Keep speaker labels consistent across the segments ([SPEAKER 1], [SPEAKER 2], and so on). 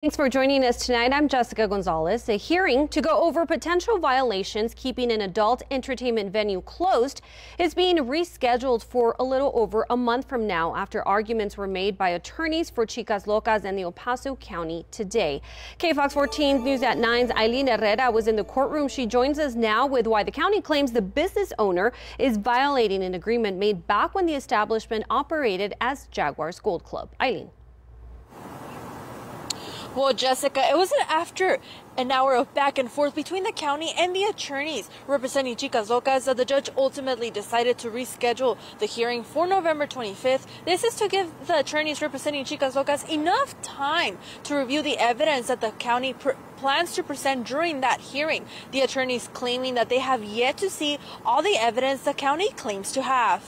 [SPEAKER 1] Thanks for joining us tonight. I'm Jessica Gonzalez. A hearing to go over potential violations keeping an adult entertainment venue closed is being rescheduled for a little over a month from now after arguments were made by attorneys for Chicas Locas and the El Paso County today. KFOX 14 News at 9's Eileen Herrera was in the courtroom. She joins us now with why the county claims the business owner is violating an agreement made back when the establishment operated as Jaguars Gold Club. Eileen.
[SPEAKER 2] Well, Jessica, it wasn't after an hour of back and forth between the county and the attorneys representing Chicas Locas that the judge ultimately decided to reschedule the hearing for November 25th. This is to give the attorneys representing Chicas Locas enough time to review the evidence that the county plans to present during that hearing. The attorneys claiming that they have yet to see all the evidence the county claims to have.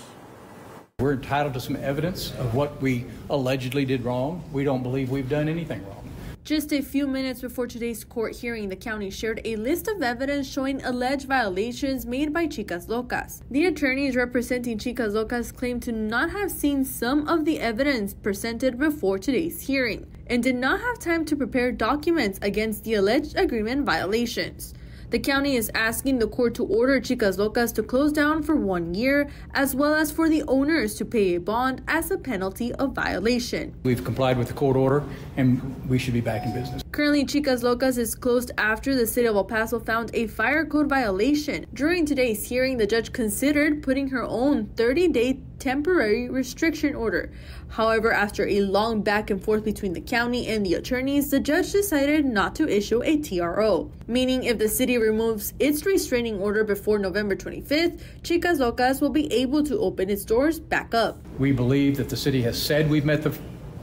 [SPEAKER 3] We're entitled to some evidence of what we allegedly did wrong. We don't believe we've done anything wrong.
[SPEAKER 2] Just a few minutes before today's court hearing, the county shared a list of evidence showing alleged violations made by Chicas Locas. The attorneys representing Chicas Locas claim to not have seen some of the evidence presented before today's hearing and did not have time to prepare documents against the alleged agreement violations. The county is asking the court to order Chicas Locas to close down for one year, as well as for the owners to pay a bond as a penalty of violation.
[SPEAKER 3] We've complied with the court order and we should be back in business.
[SPEAKER 2] Currently, Chicas Locas is closed after the city of El Paso found a fire code violation. During today's hearing, the judge considered putting her own 30 day temporary restriction order. However, after a long back and forth between the county and the attorneys, the judge decided not to issue a TRO, meaning if the city removes its restraining order before November 25th, Chicas Locas will be able to open its doors back up.
[SPEAKER 3] We believe that the city has said we've met the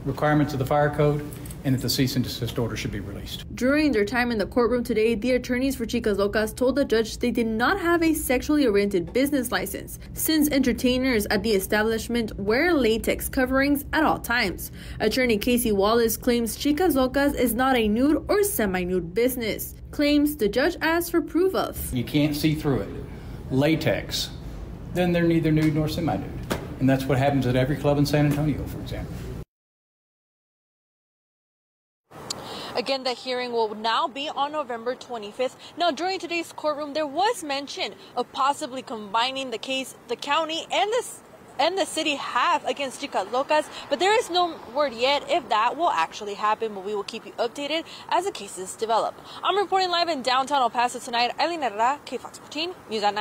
[SPEAKER 3] requirements of the fire code and that the cease and desist order should be released.
[SPEAKER 2] During their time in the courtroom today, the attorneys for Chicas Locas told the judge they did not have a sexually oriented business license, since entertainers at the establishment wear latex coverings at all times. Attorney Casey Wallace claims Chicas Locas is not a nude or semi nude business, claims the judge asked for proof of.
[SPEAKER 3] You can't see through it. Latex, then they're neither nude nor semi nude. And that's what happens at every club in San Antonio, for example.
[SPEAKER 2] Again, the hearing will now be on November 25th. Now, during today's courtroom, there was mention of possibly combining the case the county and the and the city have against Chicas Locas, but there is no word yet if that will actually happen, but we will keep you updated as the cases develop. I'm reporting live in downtown El Paso tonight. Eileen Herrera, KFOX 14, News at 9.